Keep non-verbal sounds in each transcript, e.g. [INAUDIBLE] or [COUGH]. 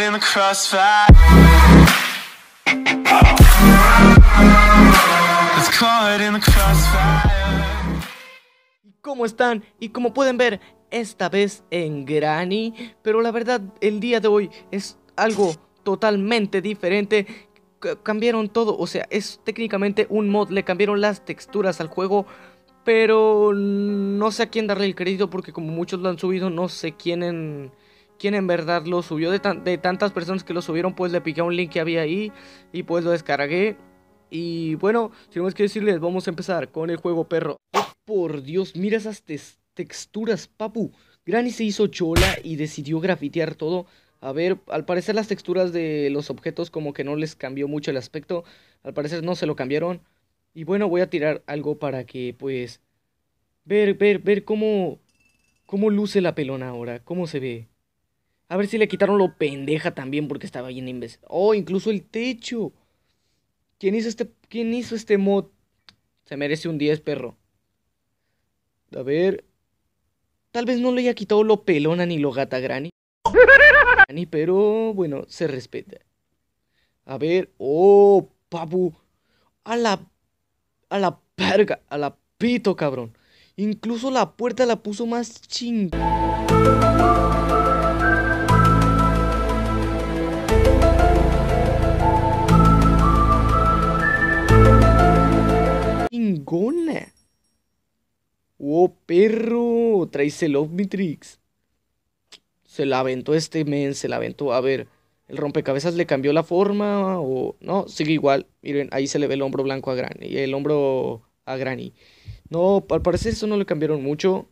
in the crossfire. In the crossfire. ¿Cómo están? Y como pueden ver, esta vez en Granny, pero la verdad el día de hoy es algo totalmente diferente. Cambiaron todo, o sea, es técnicamente un mod, le cambiaron las texturas al juego, pero no sé a quién darle el crédito porque como muchos lo han subido, no sé quién en, quién en verdad lo subió. De, tan- de tantas personas que lo subieron, pues le piqué un link que había ahí y pues lo descargué. Y bueno, más que decirles, vamos a empezar con el juego perro. Oh, por Dios, mira esas texturas, papu. Granny se hizo chola y decidió grafitear todo. A ver, al parecer las texturas de los objetos como que no les cambió mucho el aspecto. Al parecer no se lo cambiaron. Y bueno, voy a tirar algo para que pues... Ver, ver, ver cómo... Cómo luce la pelona ahora, cómo se ve. A ver si le quitaron lo pendeja también porque estaba bien imbécil. Oh, incluso el techo. ¿Quién hizo este, quién hizo este mod? Se merece un 10, perro. A ver. Tal vez no le haya quitado lo pelona ni lo gata granny. Pero bueno, se respeta. A ver. Oh, papu. A la. A la verga. A la pito, cabrón. Incluso la puerta la puso más ching. Chingona. Oh, perro. Traes el Omnitrix. Se la aventó este men, se la aventó. A ver, el rompecabezas le cambió la forma o no, sigue igual. Miren, ahí se le ve el hombro blanco a Granny el hombro a Granny. No, al parecer eso no le cambiaron mucho.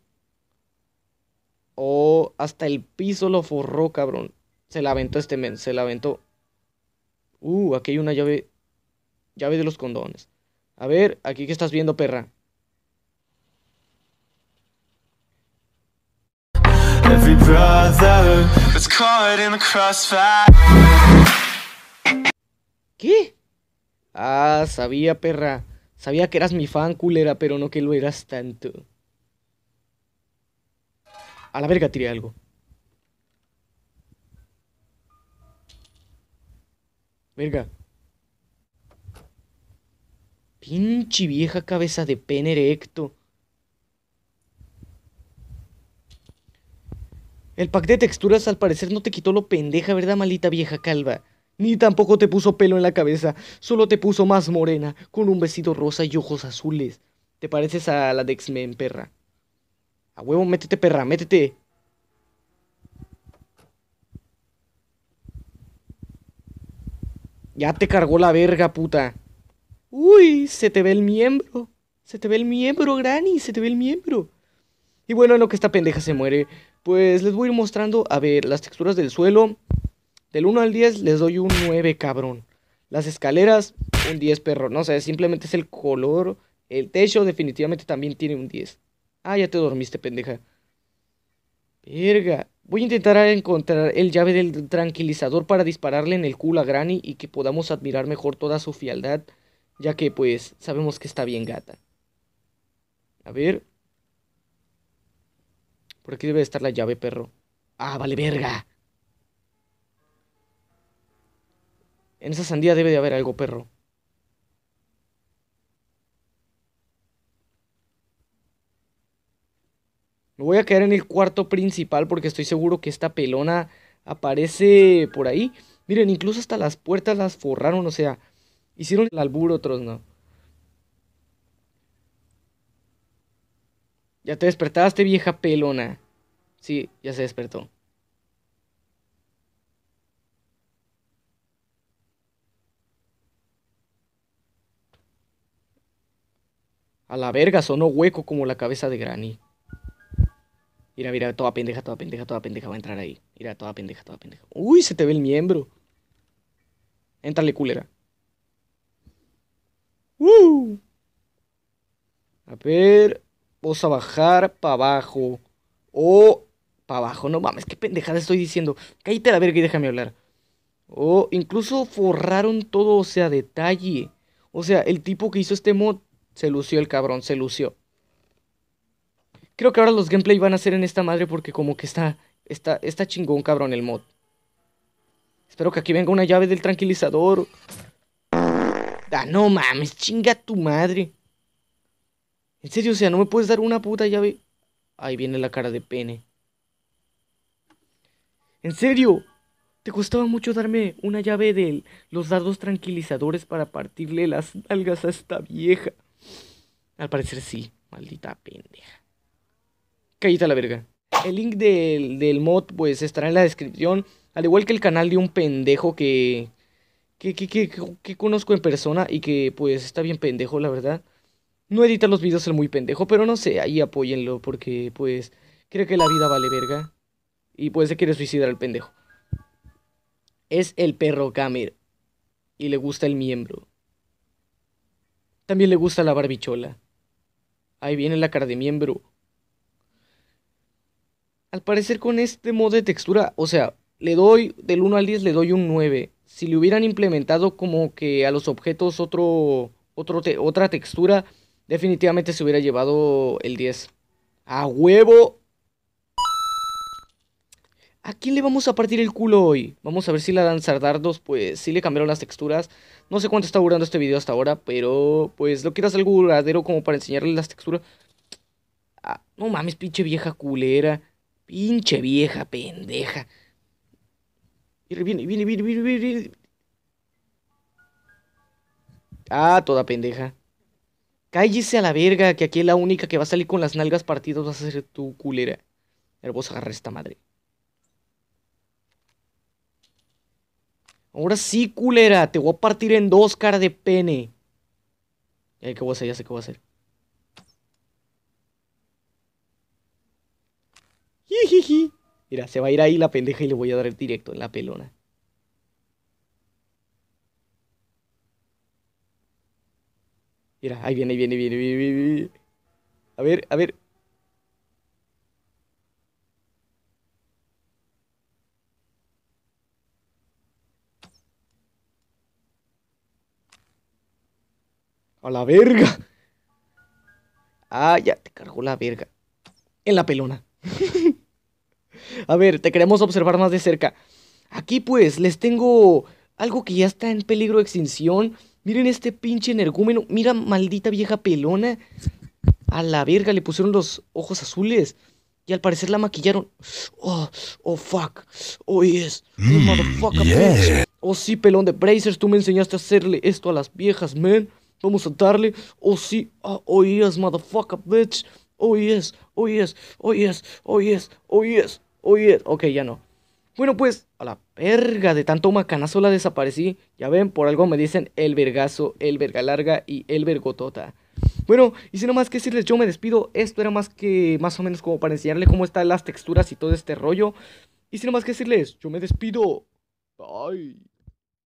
Oh, hasta el piso lo forró, cabrón. Se la aventó este men, se la aventó. Uh, aquí hay una llave. Llave de los condones. A ver, aquí que estás viendo, perra. Every brother ¿Qué? Ah, sabía, perra. Sabía que eras mi fan, culera, pero no que lo eras tanto. A la verga tiré algo. Verga. Pinche vieja cabeza de pene erecto. El pack de texturas al parecer no te quitó lo pendeja, ¿verdad, maldita vieja calva? Ni tampoco te puso pelo en la cabeza, solo te puso más morena, con un vestido rosa y ojos azules. Te pareces a la de X-Men, perra. A huevo, métete, perra, métete. Ya te cargó la verga, puta. Uy, se te ve el miembro. Se te ve el miembro, Granny, se te ve el miembro. Y bueno, en lo que esta pendeja se muere, pues les voy a ir mostrando, a ver, las texturas del suelo. Del 1 al 10 les doy un 9, cabrón. Las escaleras, un 10, perro. No sé, simplemente es el color. El techo definitivamente también tiene un 10. Ah, ya te dormiste, pendeja. Verga. Voy a intentar encontrar el llave del tranquilizador para dispararle en el culo a Granny y que podamos admirar mejor toda su fialdad, ya que pues sabemos que está bien gata. A ver. Por aquí debe estar la llave, perro. Ah, vale, verga. En esa sandía debe de haber algo, perro. Me voy a quedar en el cuarto principal porque estoy seguro que esta pelona aparece por ahí. Miren, incluso hasta las puertas las forraron, o sea, hicieron el albur, otros no. Ya te despertaste, vieja pelona. Sí, ya se despertó. A la verga, sonó hueco como la cabeza de Granny. Mira, mira, toda pendeja, toda pendeja, toda pendeja va a entrar ahí. Mira, toda pendeja, toda pendeja. Uy, se te ve el miembro. Éntrale, culera. ¡Uh! A ver, vamos a bajar para abajo. O para abajo, no mames, qué pendejada estoy diciendo. Cállate la verga y déjame hablar. O incluso forraron todo, o sea, detalle. O sea, el tipo que hizo este mod se lució el cabrón, se lució. Creo que ahora los gameplay van a ser en esta madre porque como que está Está, está chingón, cabrón, el mod. Espero que aquí venga una llave del tranquilizador. Ah, no mames, chinga tu madre. En serio, o sea, no me puedes dar una puta llave. Ahí viene la cara de pene. En serio, te costaba mucho darme una llave de los dardos tranquilizadores para partirle las nalgas a esta vieja. Al parecer sí, maldita pendeja. Cállate la verga. El link del, del mod pues estará en la descripción. Al igual que el canal de un pendejo que que, que, que, que, conozco en persona y que pues está bien pendejo, la verdad. No edita los videos el muy pendejo, pero no sé, ahí apóyenlo porque pues creo que la vida vale verga. Y pues se quiere suicidar el pendejo. Es el perro Gamer. Y le gusta el miembro. También le gusta la barbichola. Ahí viene la cara de miembro. Al parecer con este modo de textura, o sea, le doy del 1 al 10 le doy un 9 si le hubieran implementado como que a los objetos otro, otro otra textura, definitivamente se hubiera llevado el 10. ¡A huevo! ¿A quién le vamos a partir el culo hoy? Vamos a ver si la Danzardardos, pues sí le cambiaron las texturas. No sé cuánto está durando este video hasta ahora, pero pues lo quiero hacer algo duradero como para enseñarle las texturas. Ah, no mames, pinche vieja culera. Pinche vieja pendeja. Viene, viene, viene, viene, viene, viene. Ah, toda pendeja. Cállese a la verga, que aquí la única que va a salir con las nalgas partidas va a ser tu culera. Pero vos esta madre. Ahora sí, culera, te voy a partir en dos, cara de pene. Ya qué voy a hacer, ya sé qué voy a hacer. Jijiji. Mira, se va a ir ahí la pendeja y le voy a dar directo en la pelona. Mira, ahí viene, ahí viene, viene, viene, viene. A ver, a ver. A la verga. Ah, ya te cargó la verga. En la pelona. [LAUGHS] A ver, te queremos observar más de cerca. Aquí pues les tengo algo que ya está en peligro de extinción. Miren este pinche energúmeno. Mira, maldita vieja pelona. A la verga le pusieron los ojos azules. Y al parecer la maquillaron. Oh, oh fuck. Oh yes. Oh, mm, motherfucker, Oh sí, pelón de Brazers, tú me enseñaste a hacerle esto a las viejas, man. Vamos a darle. Oh sí. Oh, oh yes, motherfucker, bitch. Oh yes, oh yes, oh yes, oh yes, oh yes. Oye, ok, ya no. Bueno, pues, a la verga, de tanto macanazo la desaparecí. Ya ven, por algo me dicen el vergazo, el verga larga y el vergotota. Bueno, y sin más que decirles, yo me despido. Esto era más que, más o menos como para enseñarle cómo están las texturas y todo este rollo. Y sin más que decirles, yo me despido. Bye.